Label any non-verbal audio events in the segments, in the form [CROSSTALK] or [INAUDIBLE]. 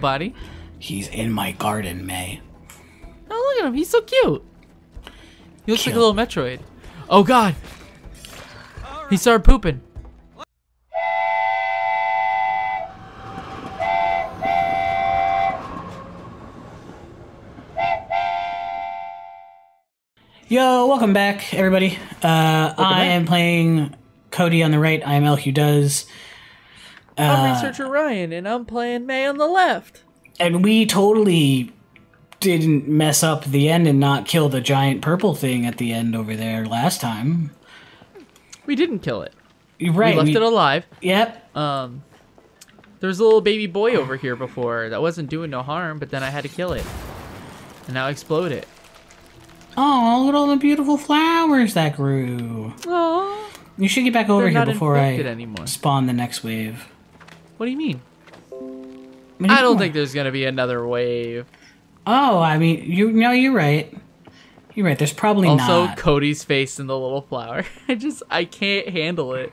Buddy. He's in my garden, May. Oh, look at him. He's so cute. He looks Cute. like a little Metroid. Oh, God. He started pooping. Yo, welcome back, everybody. Uh, I back. am playing Cody on the right. I am LQDoes. I'm researcher Ryan, and I'm playing May on the left. And we totally didn't mess up the end and not kill the giant purple thing at the end over there last time. We didn't kill it. You're We left we- it alive. yep. Um, there was a little baby boy over here before that wasn't doing no harm, but then I had to kill it. And now explode it. Oh, look at all the beautiful flowers that grew. Oh, You should get back over they're here before I anymore. spawn the next wave. What do you mean? Do I don't think there's gonna be another wave. Oh, I mean, you no, you're right. You're right. There's probably Also, not. Cody's face in the little flower. [LAUGHS] I just I can't handle it.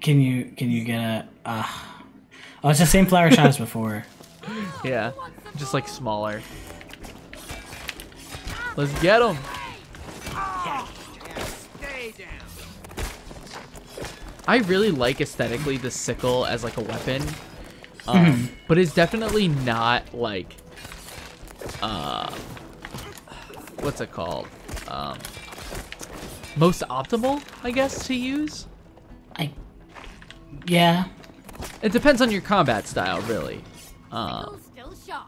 Can you can you get a? Uh, oh, it's the same flower shot as before. [LAUGHS] Yeah, just like smaller. Let's get him. I really like aesthetically the sickle as like a weapon, um, but it's definitely not like, uh, what's it called? Um, most optimal, I guess, to use. I. Yeah. It depends on your combat style, really. Um, Still sharp.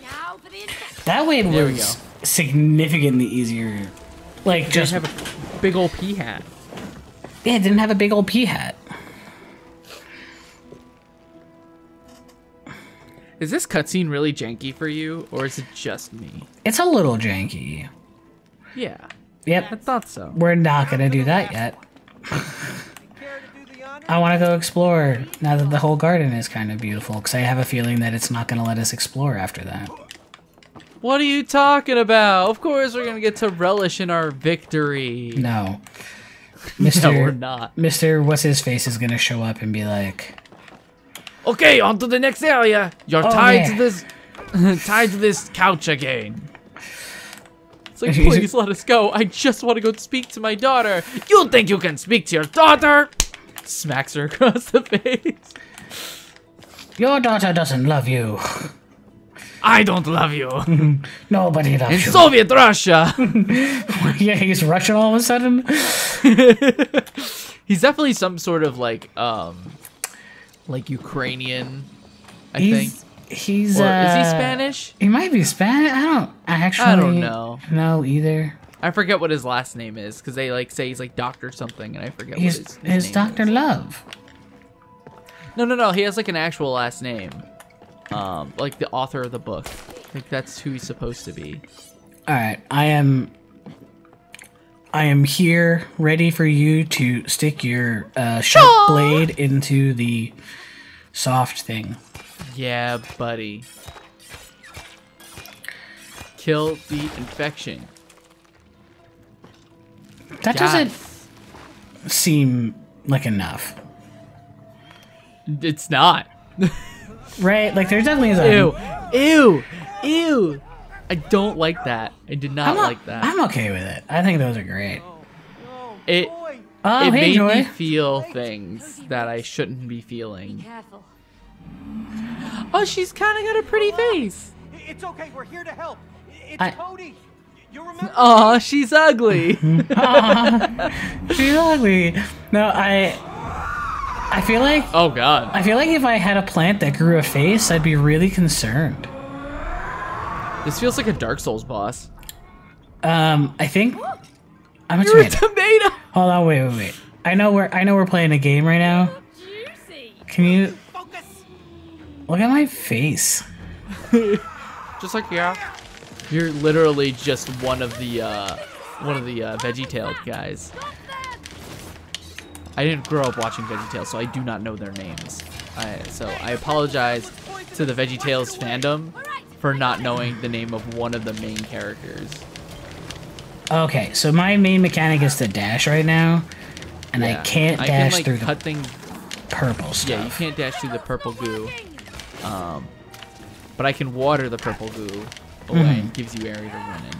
Now for the insect. That way it was significantly easier. Like just just have a big old pea hat. Yeah, it didn't have a big old pea hat. Is this cutscene really janky for you, or is it just me? It's a little janky. Yeah, Yep. I thought so. We're not gonna do that yet. I want to go explore now that the whole garden is kind of beautiful because I have a feeling that it's not going to let us explore after that. What are you talking about? Of course we're gonna get to relish in our victory. No. [LAUGHS] No, Mr. we're not. Mr. What's his face is going to show up and be like, Okay, on to the next area. You're Oh, tied yeah. to this, [LAUGHS] tied to this couch again. It's like, [LAUGHS] please let us go. I just want to go speak to my daughter. You think you can speak to your daughter? Smacks her across the face. Your daughter doesn't love you. I don't love you. [LAUGHS] Nobody loves In you. Soviet Russia. [LAUGHS] yeah, he's Russian all of a sudden. [LAUGHS] He's definitely some sort of like um like Ukrainian, I He's think. he's Or uh, is he Spanish? He might be Spanish. I don't actually. I don't know. No, either. I forget what his last name is because they like say he's like Doctor something, and I forget He's what his, his name Doctor is. Love. No, no, no. He has like an actual last name, um, like the author of the book. Like that's who he's supposed to be. All right, I am. I am here, ready for you to stick your uh, sharp blade into the soft thing. Yeah, buddy. Kill the infection. That doesn't seem like enough, It's not. [LAUGHS] right? Like there's definitely a. Ew, ew, ew. I don't like that. I did not I'm, not- like that. I'm okay with it. I think those are great. It Oh, it hey, made Joy. me feel things that I shouldn't be feeling. Careful. Oh, she's kind of got a pretty face. It's okay, we're here to help. It's I- Cody. You remember? Oh, she's ugly. [LAUGHS] She's ugly. No, I. I feel like oh God. I feel like if I had a plant that grew a face, I'd be really concerned. This feels like a Dark Souls boss. Um, I think I'm a You're a tomato. tomato. Hold on, wait, wait, wait. I know we're I know we're playing a game right now. Can you Focus. look at my face? [LAUGHS] Just like yeah. You're literally just one of the uh, one of the uh, VeggieTales guys. I didn't grow up watching VeggieTales, so I do not know their names. I, so I apologize to the VeggieTales fandom for not knowing the name of one of the main characters. Okay, so my main mechanic is to dash right now, and I can't I dash can, like, through cut the things. purple stuff. Yeah, you can't dash through the purple goo. Um, but I can water the purple goo away. Mhm. It gives you area to run in.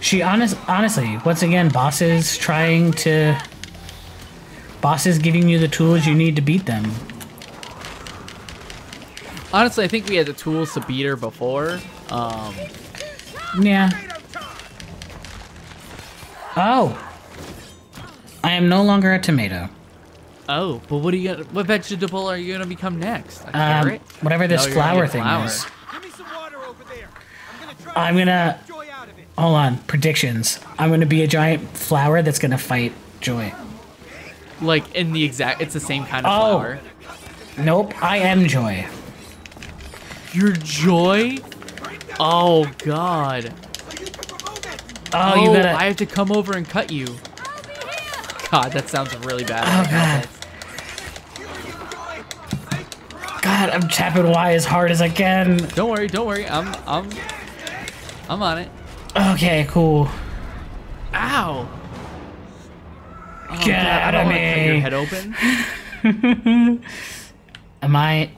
She honest, honestly, once again, bosses trying to. Bosses giving you the tools you need to beat them. Honestly, I think we had the tools to beat her before. Um, Yeah. Oh. I am no longer a tomato. oh, but what are you gonna, what vegetable are you gonna become next? A Um, carrot? whatever this No, flower thing flower. is. Give me some water over there. I'm gonna try I'm gonna. joy out of it. Hold on. Predictions. I'm gonna be a giant flower that's gonna fight Joy. Like in the exact, it's the same kind of Oh. flower. Nope. I am Joy. Your joy? Oh God. Oh, you oh, gotta. I have to come over and cut you. God, that sounds really bad. Oh, God. God, I'm tapping Y as hard as I can. Don't worry, don't worry. I'm, I'm, I'm on it. Okay, cool. Ow. Oh, Get God, I out don't of want to cut your me. head open. [LAUGHS] Am I?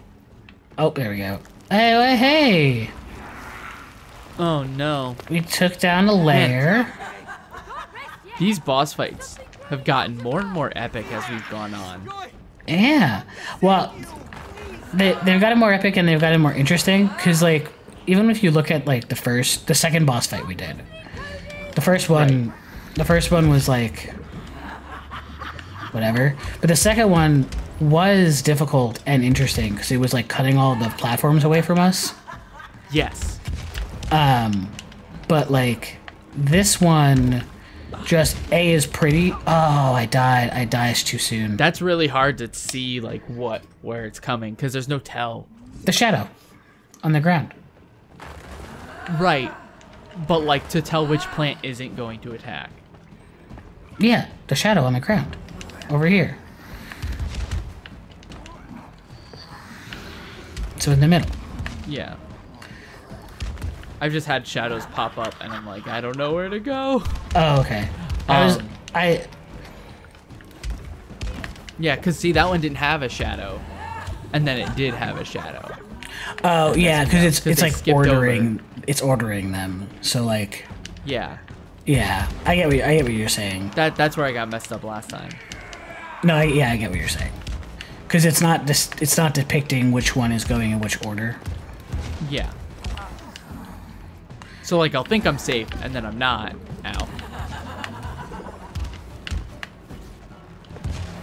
Oh, there we go. Hey, hey, hey! Oh no. We took down a layer. These boss fights have gotten more and more epic as we've gone on. Yeah. Well, they they've got it more epic and they've got it more interesting because like even if you look at like the first, the second boss fight we did, the first one, the first one was like whatever, but the second one was difficult and interesting because it was like cutting all the platforms away from us. Yes. Um, but like this one, just A is pretty. Oh, I died. I died too soon. That's really hard to see like what where it's coming because there's no tell. the shadow on the ground. Right. But like to tell which plant isn't going to attack. Yeah, the shadow on the ground. Over here. So in the middle. Yeah. I've just had shadows pop up and I'm like, I don't know where to go. Oh, okay. I was Um, I Yeah, cause see that one didn't have a shadow. And then it did have a shadow. Oh, yeah, cuz it's 'Cause it's like ordering it's ordering them. So like Yeah. yeah, I get what I get what you're saying. That that's where I got messed up last time. No, I, yeah, I get what you're saying. Cuz it's not dis- it's not depicting which one is going in which order. Yeah. So like I'll think I'm safe and then I'm not. Ow.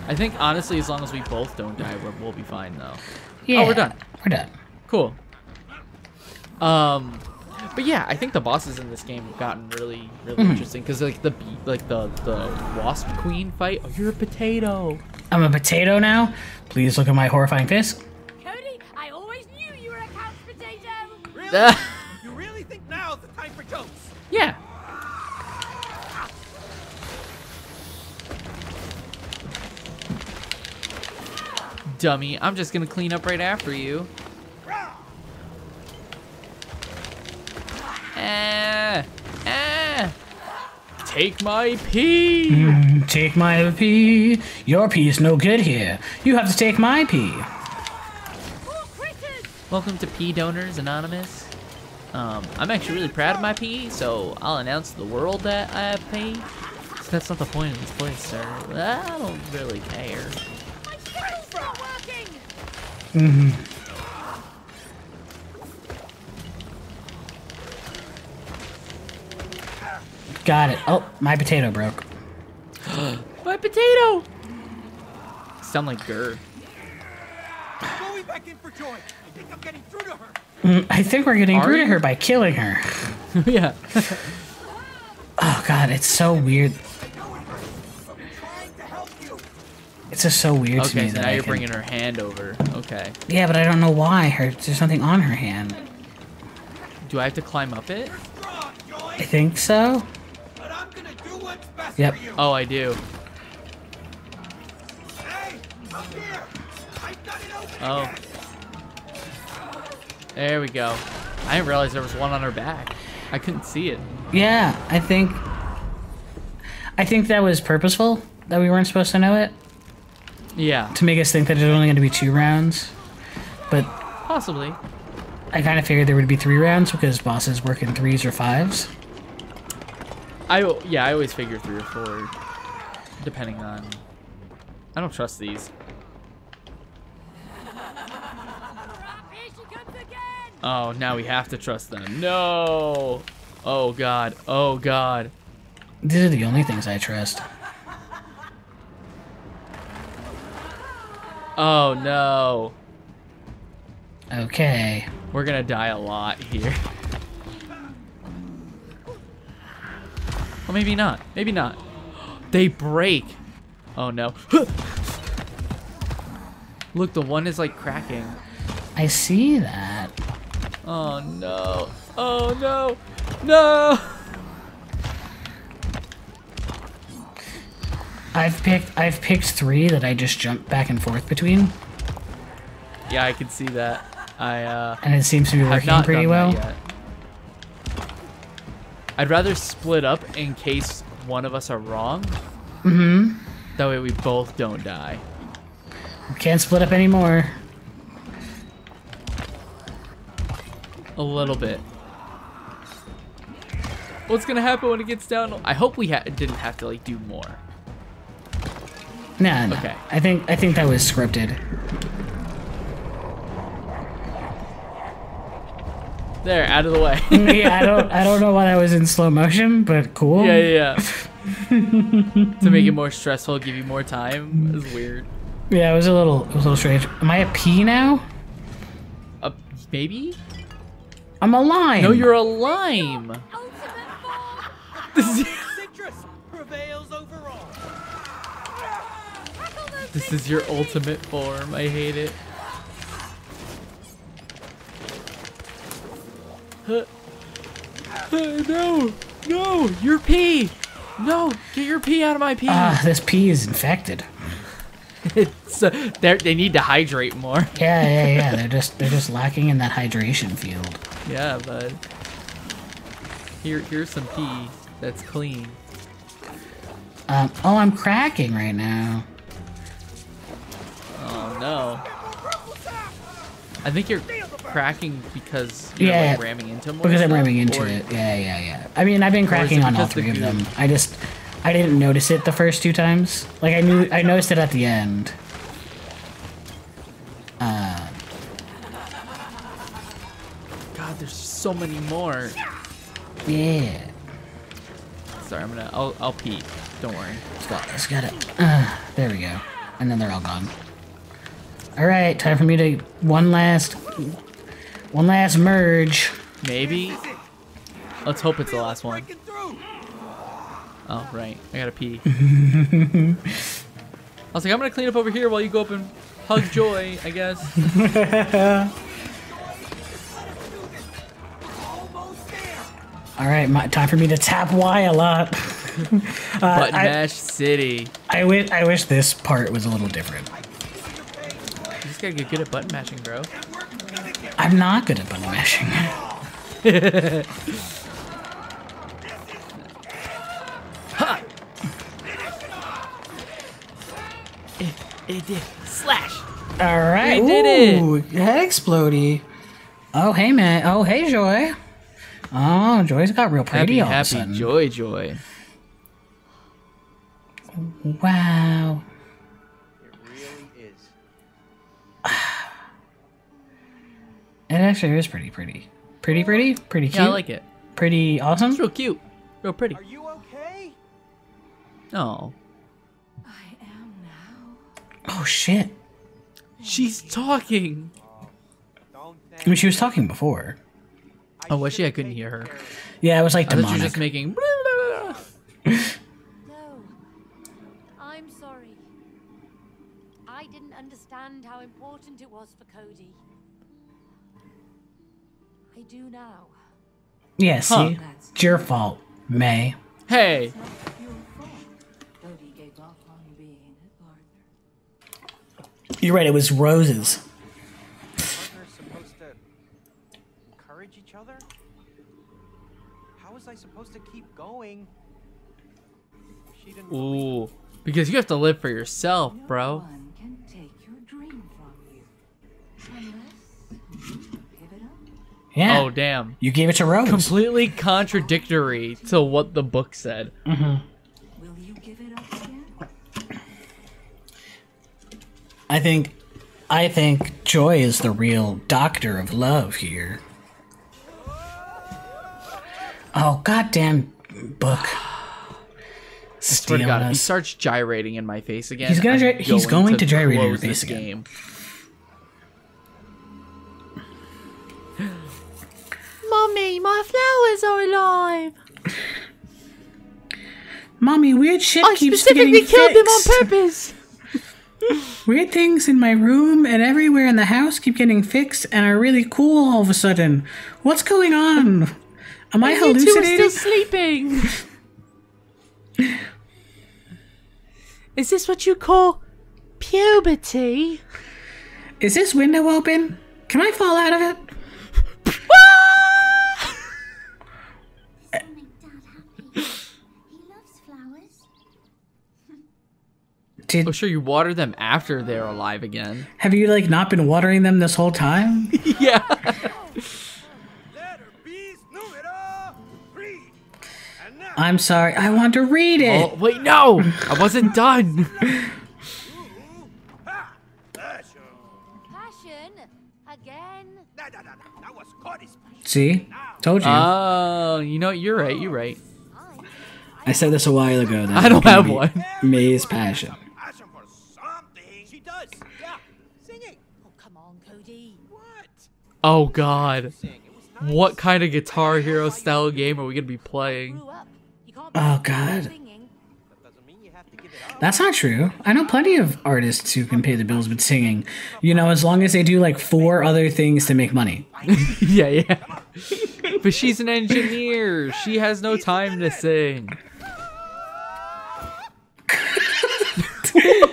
I think honestly as long as we both don't die, we're, we'll be fine though. Yeah. Oh, we're done. We're done. Cool. Um, but yeah, I think the bosses in this game have gotten really, really Mm-hmm. interesting because like the bee- like the the wasp queen fight. Oh, you're a potato. I'm a potato now. Please look at my horrifying face. Cody, I always knew you were a couch potato. Really? [LAUGHS] you really think now's the time for jokes? yeah. Dummy, I'm just gonna clean up right after you. Take my pee. Take my pee. Your pee is no good here. You have to take my pee. Welcome to Pee Donors Anonymous. Um, I'm actually really proud of my pee, so I'll announce to the world that I have pee. So that's not the point of this place, sir. I don't really care. My skill's not working. Got it. Oh, my potato broke. [GASPS] My potato! Sound like Gur. Going back in for joy. I think I'm getting through to her. Mm, I think we're getting Are through to you? her by killing her. [LAUGHS] yeah. [LAUGHS] Oh god, it's so weird. Trying to help you. It's just so weird to me Okay, so that now I you're can- bringing her hand over. Okay. Yeah, but I don't know why. Her there's something on her hand. Do I have to climb up it? Strong, joy. I think so. But I'm gonna do what's best Yep. Oh, I do. Hey, up here. I've got it open. Oh. There we go. I didn't realize there was one on her back. I couldn't see it. Yeah, I think. I think that was purposeful that we weren't supposed to know it Yeah. to make us think that there's only going to be two rounds. But but Possibly. I kind of figured there would be three rounds because bosses work in threes or fives. I yeah, I always figure three or four, depending on. I don't trust these. Crap, here she comes again! Oh, now we have to trust them. No. Oh god. Oh god. These are the only things I trust. Oh no. Okay. We're gonna die a lot here. [LAUGHS] Well, maybe not. Maybe not. [GASPS] They break. Oh no. [GASPS] Look, the one is like cracking. I see that. Oh no. Oh no. No. I've picked I've picked three that I just jump back and forth between, Yeah, I can see that. I uh and it seems to be working pretty well. I'd rather split up in case one of us are wrong. Mm-hmm. That way we both don't die. We Can't split up anymore. A little bit. What's gonna happen when it gets down? I hope we ha didn't have to like do more. Nah, nah. Okay. I think I think that was scripted. There, out of the way. [LAUGHS] yeah, I don't I don't know why that was in slow motion, but cool. yeah, yeah. yeah. [LAUGHS] to make it more stressful, give you more time. Is weird. Yeah, it was a little it was a little strange. Am I a P now? A baby? I'm a lime. No, you're a lime. This [LAUGHS] is, Citrus prevails over all. Tackle those this is your ultimate form. I hate it. Huh. Uh, no, no, your pee. No, get your pee out of my pee. Ah, this P is infected. it's uh, they need to hydrate more. Yeah, yeah, yeah. They're just they're just lacking in that hydration field. Yeah, bud. Here, here's some pee that's clean. Um, oh, I'm cracking right now. Oh no. I think you're cracking because you're Yeah, like ramming into more. Because I'm ramming into or- it. Yeah, yeah, yeah. I mean, I've been cracking on all because the three of them. I just I didn't notice it the first two times. Like I knew I noticed it at the end. God, there's so many more. Yeah. Sorry, I'm gonna. I'll, I'll pee. Don't worry. Let's go. Let's get it. Uh, there we go. And then they're all gone. All right, time for me to one last, one last merge. Maybe. Let's hope it's the last one. Breaking through. Oh right, I gotta pee. I was like, I'm gonna clean up over here while you go up and hug Joy. I guess. [LAUGHS] All right, my, time for me to tap Y a lot. uh, Button I, Mash City. I wish I wish this part was a little different. You just gotta get good at button mashing, bro. I'm not good at button mashing. It, it did. Slash. All right, We did it. Ooh, Head explodey. Oh hey man. Oh hey Joy. Oh Joy's got real pretty Happy, all of a happy, sudden. joy, joy. Wow. It actually is pretty pretty. Pretty pretty? Pretty cute. Yeah, I like it. Pretty awesome. It's real cute. Real pretty. Are you okay? Oh. I am now. Oh shit. She's talking. I mean she was talking before. Oh, was she? I couldn't hear her. Yeah, it was like I thought she was just making. [LAUGHS] No. I'm sorry. I didn't understand how important it was for Cody. I do now. yeah, see? Huh. It's your fault, May. Hey. Your fault. Cody gave up on being Arthur. You're right, it was roses. Supposed to encourage each other? How was I supposed to keep going? She didn't Ooh. Because you have to live for yourself, No bro. one can take your dream from you. Unless Yeah. Oh damn. You gave it to Rose. Completely contradictory to what the book said. Will you give it up again? I think I think Joy is the real doctor of love here. Oh goddamn book. Swear to God, if he starts gyrating in my face again, He's gonna I'm he's going to gyrate in your face this again. game. Mommy, my flowers are alive. Mommy, weird shit I keeps specifically killed them on purpose. [LAUGHS] Weird things in my room and everywhere in the house keep getting fixed and are really cool all of a sudden. What's going on? Am I hallucinating? You two are still sleeping. [LAUGHS] Is this what you call puberty? Is this window open? Can I fall out of it? [LAUGHS] Did Oh, sure, you water them after they're alive again. have you like not been watering them this whole time? [LAUGHS] yeah. Letter B's numero three. And now, I'm sorry. I want to read it. Oh, wait, no! I wasn't [LAUGHS] done. See? Told you. Oh, you know, you're right, you're right. Fine. I said this a while ago. That [LAUGHS] I don't have one. May's passion. Passion for something. She does. Yeah. Sing it. Oh, come on, Cody. What? Oh, God. Sing. It was nice. What kind of Guitar Hero style game are we gonna be playing? Grew up. You can't oh, be Oh, God. That doesn't mean you have to give it. That's not true. I know plenty of artists who can pay the bills with singing. You know, as long as they do like four other things to make money. [LAUGHS] yeah, yeah. [LAUGHS] but she's an engineer. She has no time to sing.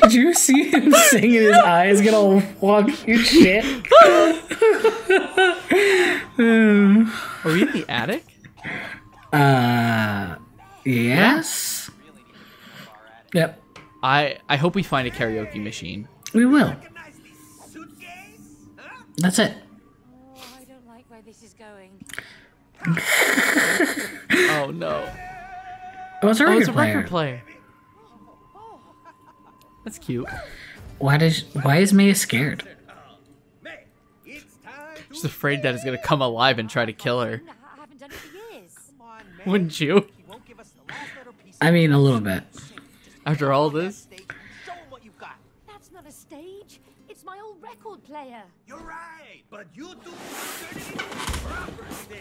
Did you see him [LAUGHS] sing and his eyes get all and shit? [LAUGHS] Are we in the attic? Uh, yes. Yep, I I hope we find a karaoke machine. we will. Recognize this suitcase? Huh? That's it. Oh, I don't like where this is going. Oh no. Oh, it's a Oh, it's a player. record player. That's cute. Why does why is Maya scared? May, it's time to She's afraid that it's gonna come alive and try to kill her. I haven't done it for years. Come on, May. Wouldn't you? He won't give us the last little piece. I mean, a little bit. After all this? Stage. Show him what you've got. That's not a stage. It's my old record player. You're right, but you two turned it into proper stage.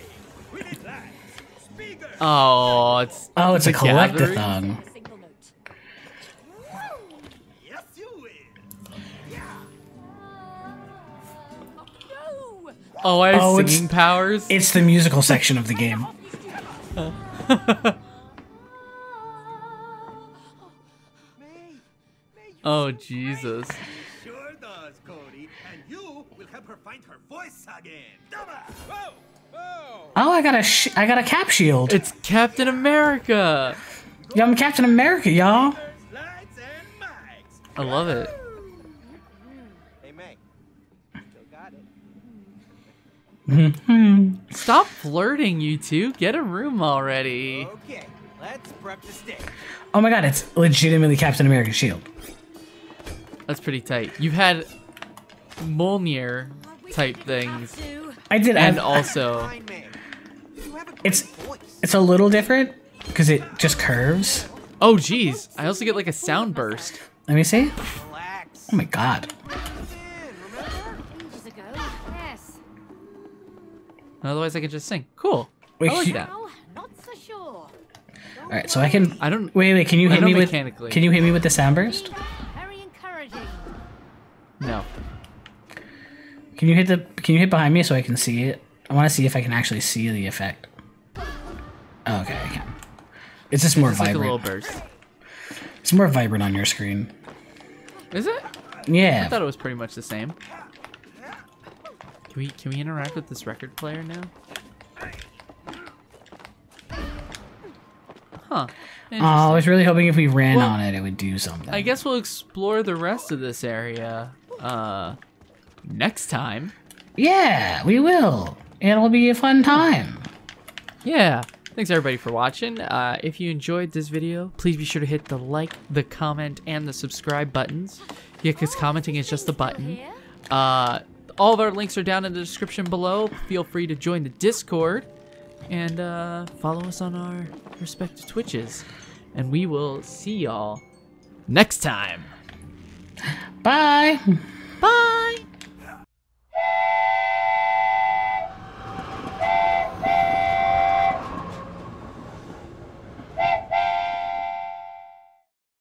We lights, speakers. Oh, it's Oh, it's a The gathering? collectathon. Oh, I have Oh, it's- singing powers. It's the musical section of the game. May, May, you oh Jesus. sure does, Cody. And you will help her find her voice again. Whoa, whoa. Oh, I got a sh- I got a cap shield. It's Captain America. Yo, I'm Captain America, y'all. Lights and mics. I love it. Hey, May. Still got it. Hmm. Stop flirting, you two. Get a room already. Okay, let's prep the stage. Oh my god, it's legitimately Captain America's shield. That's pretty tight. You've had Mjolnir type things, I did. and I've- also Fine, May. You have a great It's- it's a little different because it just curves. oh geez, I also get like a sound burst. Let me see. Oh my god. Otherwise, I can just sing. Cool. Wait, I like that. Now, not so sure. All right, so I can. I don't. Wait, wait. Can you I hit me with? mechanically. Can you hit me with the sound burst? Uh, very encouraging. No. Can you hit the? Can you hit behind me so I can see it? I want to see if I can actually see the effect. Oh, okay, I can. It's just more It's like a vibrant. little burst. It's more vibrant on your screen. Is it? Yeah. I thought it was pretty much the same. Can we can we interact with this record player now? Huh. Oh, I was really hoping if we ran Well, on it, it would do something. I guess we'll explore the rest of this area uh next time. Yeah, we will. It'll be a fun time. Yeah. Thanks everybody for watching. Uh, if you enjoyed this video, please be sure to hit the like, the comment, and the subscribe buttons. Yeah, because commenting is just a button. Uh, all of our links are down in the description below. Feel free to join the Discord and uh, follow us on our respective Twitches. And we will see y'all next time. Bye. Bye!